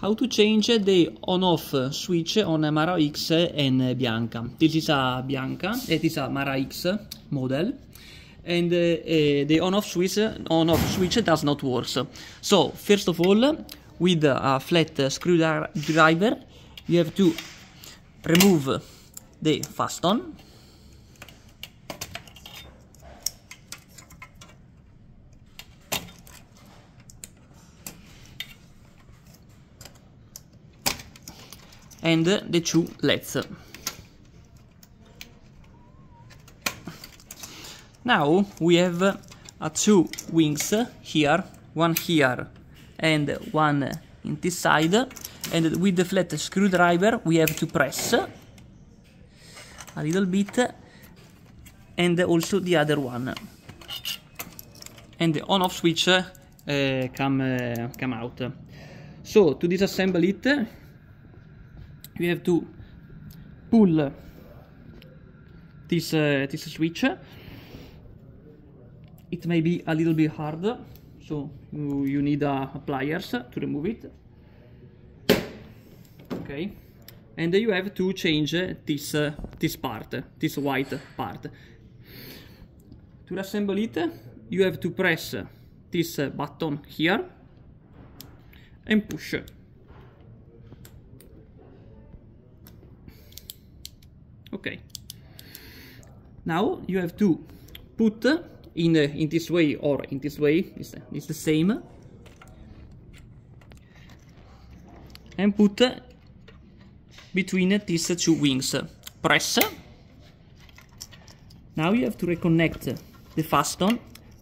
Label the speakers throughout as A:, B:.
A: how to change the on-off switch on Mara X and Bianca. This is a Bianca, it is a Mara X model and uh, uh, the on-off switch on-off switch does not work. So first of all, with a flat screwdriver, you have to remove the faston and the two LEDs. Now we have uh, two wings here, one here and one in this side and with the flat screwdriver we have to press a little bit and also the other one and the on off switch uh, come, uh, come out. So to disassemble it you have to pull this, uh, this switch. It may be a little bit hard so you, need uh, pliers to remove it. Okay. And you have to change this uh, this part this white part. To assemble it you have to press this button here and push okay now you have to put in uh, in this way or in this way it's, it's the same and put between these two wings. Press. Now you have to reconnect the faston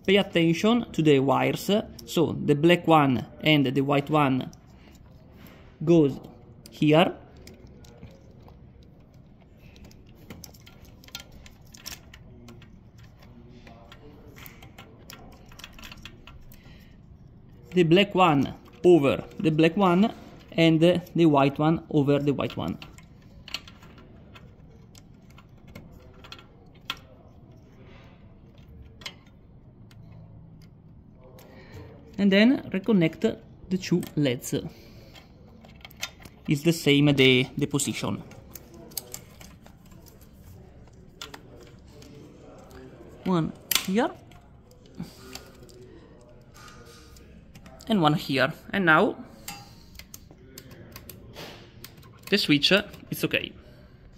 A: pay attention to the wires. So the black one and the white one goes here the black one over the black one and the white one over the white one. And then reconnect the two LEDs. It's the same the, the position. One here and one here. And now the switch is okay